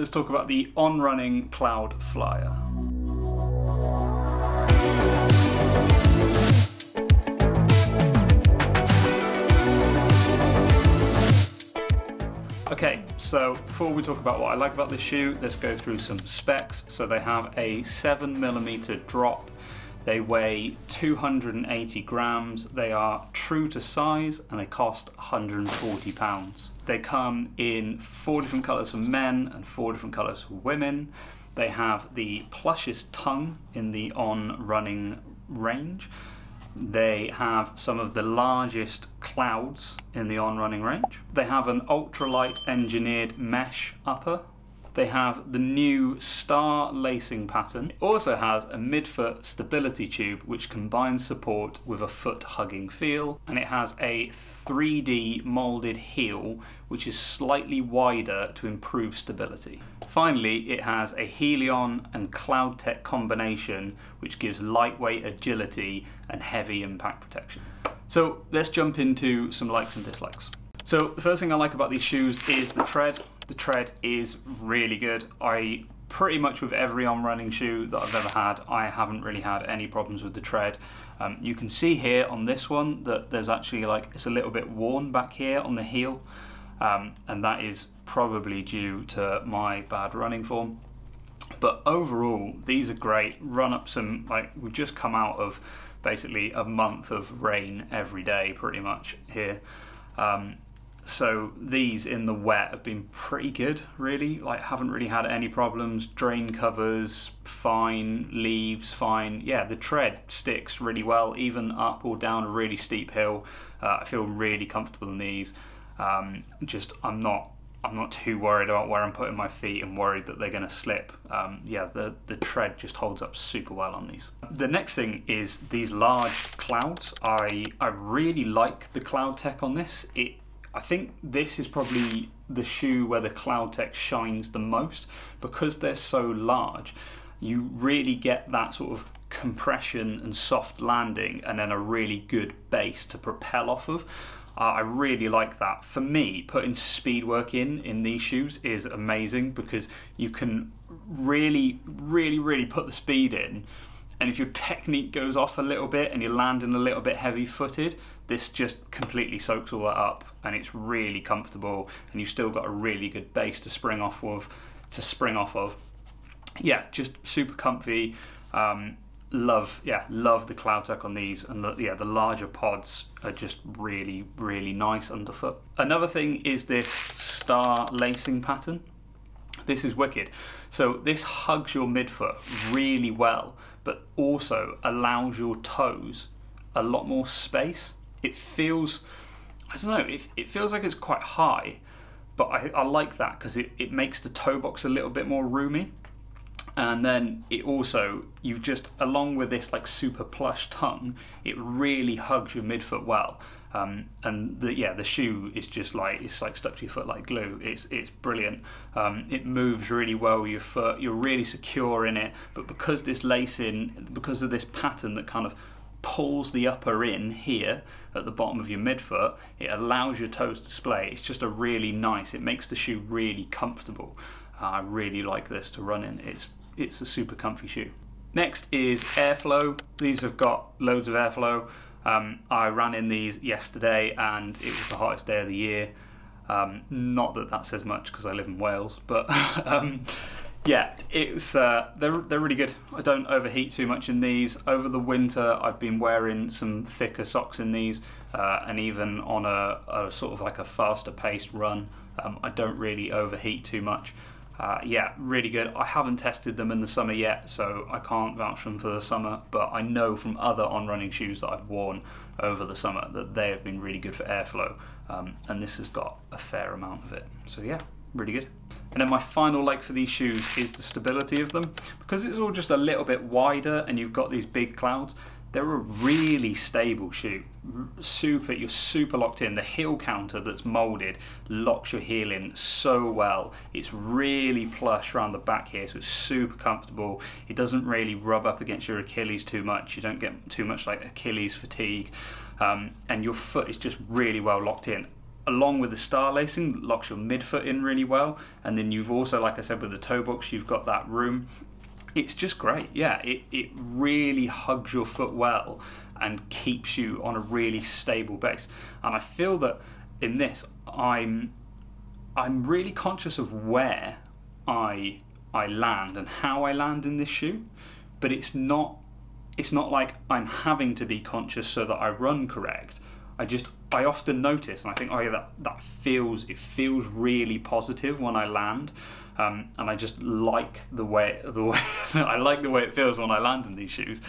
let's talk about the On Running Cloud Flyer. Okay, so before we talk about what I like about this shoe, let's go through some specs. So they have a 7mm drop, they weigh 280 grams, they are true to size, and they cost 140 pounds. They come in four different colours for men and four different colours for women. They have the plushest tongue in the on running range. They have some of the largest clouds in the on-running range. They have an ultralight engineered mesh upper they have the new star lacing pattern. It also has a midfoot stability tube which combines support with a foot hugging feel and it has a 3D molded heel which is slightly wider to improve stability. Finally it has a Helion and CloudTec combination which gives lightweight agility and heavy impact protection. So let's jump into some likes and dislikes. So the first thing I like about these shoes is the tread. The tread is really good. I pretty much with every on running shoe that I've ever had, I haven't really had any problems with the tread. Um, you can see here on this one that there's actually like, it's a little bit worn back here on the heel. Um, and that is probably due to my bad running form. But overall, these are great. Run up some, like we've just come out of basically a month of rain every day pretty much here. Um, so these in the wet have been pretty good really like haven't really had any problems drain covers fine leaves fine yeah the tread sticks really well even up or down a really steep hill uh, I feel really comfortable in these um, just I'm not I'm not too worried about where I'm putting my feet and worried that they're going to slip. Um, yeah, the, the tread just holds up super well on these. The next thing is these large clouds. I, I really like the CloudTec on this. It I think this is probably the shoe where the CloudTec shines the most because they're so large. You really get that sort of compression and soft landing and then a really good base to propel off of. Uh, I really like that. For me, putting speed work in in these shoes is amazing because you can really, really, really put the speed in and if your technique goes off a little bit and you're landing a little bit heavy footed, this just completely soaks all that up and it's really comfortable and you've still got a really good base to spring off of to spring off of. Yeah, just super comfy. Um, love yeah love the CloudTec on these and the, yeah the larger pods are just really really nice underfoot another thing is this star lacing pattern this is wicked so this hugs your midfoot really well but also allows your toes a lot more space. It feels, I don't know, it, it feels like it's quite high, but I, I like that because it, it makes the toe box a little bit more roomy. And then it also, you've just, along with this like super plush tongue, it really hugs your midfoot well. Um, and the, yeah, the shoe is just like it's like stuck to your foot like glue. It's it's brilliant. Um, it moves really well with your foot. You're really secure in it. But because this lacing, because of this pattern that kind of pulls the upper in here at the bottom of your midfoot, it allows your toes to splay. It's just a really nice. It makes the shoe really comfortable. Uh, I really like this to run in. It's it's a super comfy shoe. Next is airflow. These have got loads of airflow. Um, I ran in these yesterday and it was the hottest day of the year. Um, not that that says much because I live in Wales, but um, yeah, it's uh, they're they're really good. I don't overheat too much in these. Over the winter, I've been wearing some thicker socks in these, uh, and even on a, a, sort of like a faster paced run, um, I don't really overheat too much. Uh, yeah, really good. I haven't tested them in the summer yet, so I can't vouch them for the summer, but I know from other on-running shoes that I've worn over the summer that they have been really good for airflow, um, and this has got a fair amount of it. So yeah, really good. And then my final like for these shoes is the stability of them. Because it's all just a little bit wider and you've got these big clouds, they're a really stable shoe. Super, you're super locked in. The heel counter that's molded locks your heel in so well. It's really plush around the back here, so it's super comfortable. It doesn't really rub up against your Achilles too much. You don't get too much like Achilles fatigue. Um, and your foot is just really well locked in. Along with the star lacing locks your midfoot in really well. And then you've also like I said with the toe box you've got that room. It's just great. Yeah it, it really hugs your foot well and keeps you on a really stable base. And I feel that in this I'm I'm really conscious of where I I land and how I land in this shoe but it's not it's not like I'm having to be conscious so that I run correct. I just I often notice, and I think, oh yeah, that that feels it feels really positive when I land, um, and I just like the way the way I like the way it feels when I land in these shoes,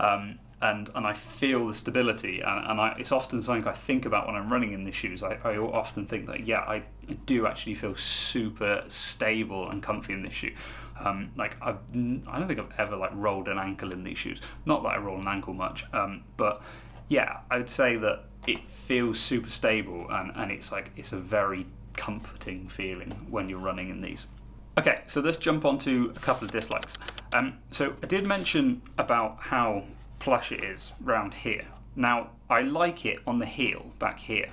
um, and and I feel the stability, and, and I, it's often something I think about when I'm running in these shoes. I, I often think that yeah, I, I do actually feel super stable and comfy in this shoe. Um, like I've, I don't think I've ever like rolled an ankle in these shoes. Not that I roll an ankle much, um, but yeah, I would say that it feels super stable and, and it's like it's a very comforting feeling when you're running in these. Okay, so let's jump on to a couple of dislikes. Um, so I did mention about how plush it is round here. Now, I like it on the heel, back here.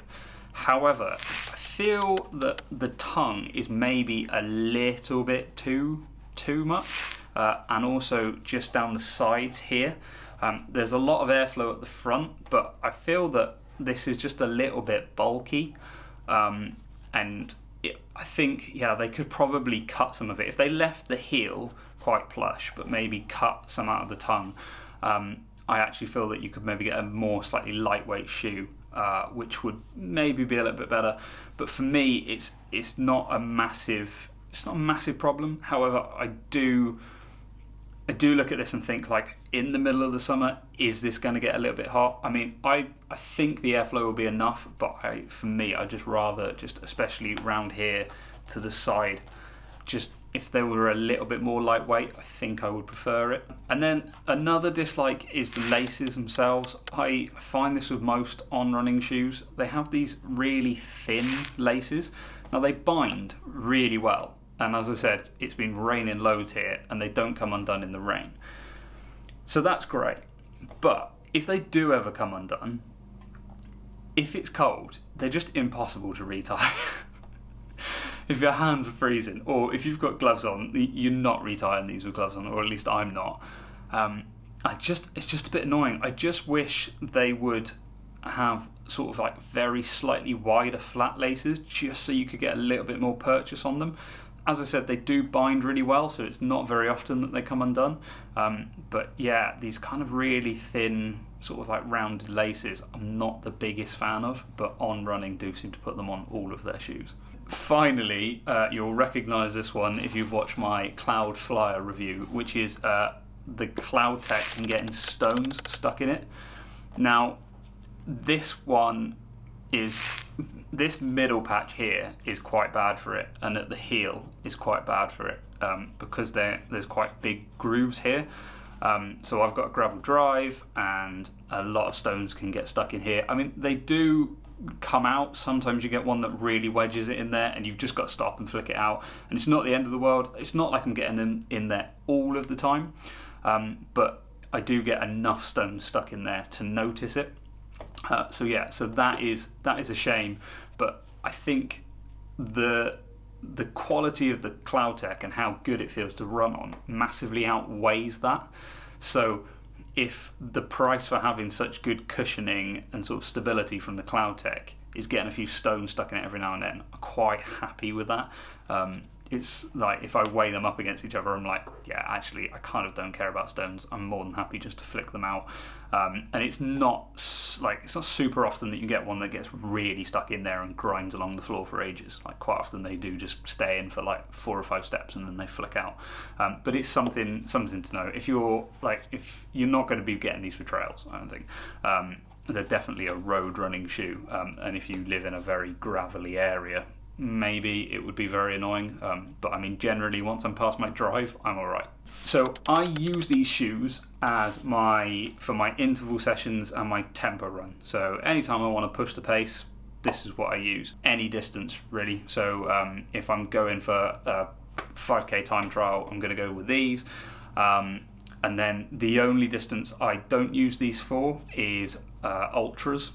However, I feel that the tongue is maybe a little bit too, too much. Uh, and also just down the sides here. Um, there's a lot of airflow at the front, but I feel that this is just a little bit bulky. Um, and I think, yeah, they could probably cut some of it. If they left the heel quite plush, but maybe cut some out of the tongue, um, I actually feel that you could maybe get a more slightly lightweight shoe, uh, which would maybe be a little bit better. But for me, it's it's not a massive it's not a massive problem. However, I do I do look at this and think like in the middle of the summer, is this going to get a little bit hot? I mean, I, I think the airflow will be enough, but I, for me, I just rather just especially round here to the side, just if they were a little bit more lightweight, I think I would prefer it. And then another dislike is the laces themselves. I find this with most on-running shoes. They have these really thin laces. Now they bind really well, and as I said, it's been raining loads here and they don't come undone in the rain. So that's great. But if they do ever come undone, if it's cold, they're just impossible to retie. if your hands are freezing, or if you've got gloves on, you're not retying these with gloves on, or at least I'm not. Um, I just, it's just a bit annoying. I just wish they would have sort of like very slightly wider flat laces, just so you could get a little bit more purchase on them as I said, they do bind really well, so it's not very often that they come undone. Um, but yeah, these kind of really thin, sort of like rounded laces, I'm not the biggest fan of, but on running do seem to put them on all of their shoes. Finally, uh, you'll recognise this one if you've watched my Cloudflyer review, which is uh, the CloudTec and getting stones stuck in it. Now, this one is this middle patch here is quite bad for it and at the heel is quite bad for it um, because there's quite big grooves here. Um, so I've got a gravel drive and a lot of stones can get stuck in here. I mean they do come out. Sometimes you get one that really wedges it in there and you've just got to stop and flick it out. And it's not the end of the world. It's not like I'm getting them in there all of the time. Um, but I do get enough stones stuck in there to notice it uh, so yeah, so that is that is a shame, but I think the the quality of the CloudTec and how good it feels to run on massively outweighs that. So if the price for having such good cushioning and sort of stability from the CloudTec is getting a few stones stuck in it every now and then, I'm quite happy with that. Um, it's like if I weigh them up against each other, I'm like, yeah, actually, I kind of don't care about stones. I'm more than happy just to flick them out. Um, and it's not like it's not super often that you get one that gets really stuck in there and grinds along the floor for ages. Like quite often they do just stay in for like four or five steps and then they flick out. Um, but it's something something to know. If you're like if you're not going to be getting these for trails, I don't think. Um, they're definitely a road running shoe, um, and if you live in a very gravelly area, maybe it would be very annoying. Um, but I mean, generally, once I'm past my drive, I'm all right. So I use these shoes as my for my interval sessions and my tempo run. So anytime I want to push the pace, this is what I use. Any distance, really. So um, if I'm going for a 5k time trial, I'm going to go with these. Um, and then the only distance I don't use these for is uh, ultras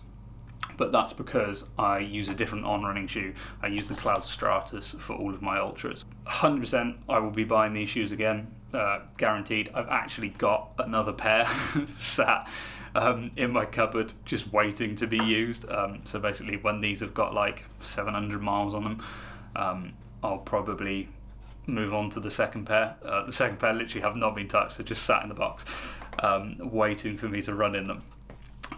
but that's because I use a different on-running shoe. I use the Cloudstratus for all of my ultras. 100% I will be buying these shoes again, uh, guaranteed. I've actually got another pair sat um, in my cupboard just waiting to be used. Um, so basically when these have got like 700 miles on them, um, I'll probably move on to the second pair. Uh, the second pair literally have not been touched, they're just sat in the box, um, waiting for me to run in them.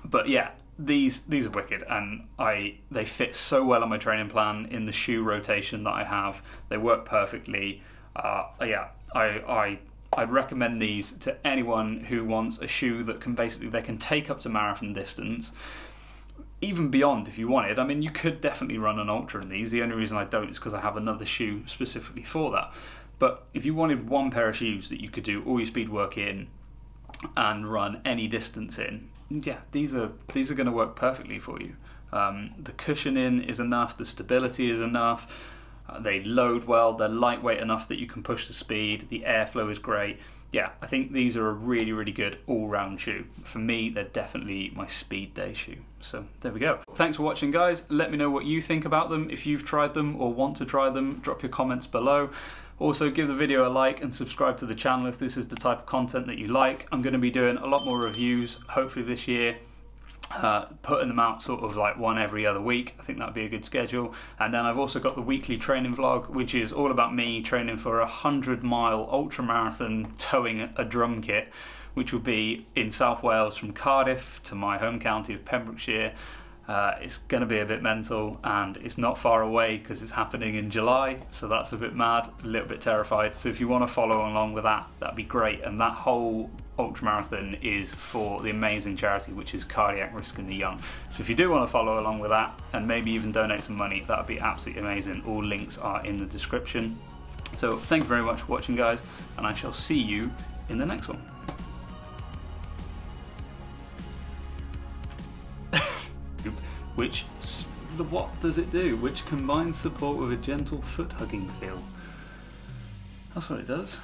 But yeah, these these are wicked and I they fit so well on my training plan in the shoe rotation that I have. They work perfectly. Uh, yeah, I I I'd recommend these to anyone who wants a shoe that can basically they can take up to marathon distance. Even beyond if you wanted. I mean you could definitely run an ultra in these. The only reason I don't is because I have another shoe specifically for that. But if you wanted one pair of shoes that you could do all your speed work in and run any distance in, yeah, these are these are going to work perfectly for you. Um, the cushioning is enough, the stability is enough. Uh, they load well, they're lightweight enough that you can push the speed. The airflow is great. Yeah, I think these are a really, really good all-round shoe. For me, they're definitely my speed day shoe. So there we go. Thanks for watching, guys. Let me know what you think about them. If you've tried them or want to try them, drop your comments below. Also give the video a like and subscribe to the channel if this is the type of content that you like. I'm going to be doing a lot more reviews hopefully this year. Uh, putting them out sort of like one every other week. I think that'd be a good schedule. And then I've also got the weekly training vlog, which is all about me training for a 100 mile ultra marathon towing a drum kit, which will be in South Wales from Cardiff to my home county of Pembrokeshire. Uh, it's going to be a bit mental and it's not far away because it's happening in July, so that's a bit mad, a little bit terrified. So if you want to follow along with that, that'd be great. And that whole ultramarathon is for the amazing charity which is Cardiac Risk in the Young. So if you do want to follow along with that and maybe even donate some money, that would be absolutely amazing. All links are in the description. So thank you very much for watching guys and I shall see you in the next one. which the what does it do? Which combines support with a gentle foot hugging feel. That's what it does.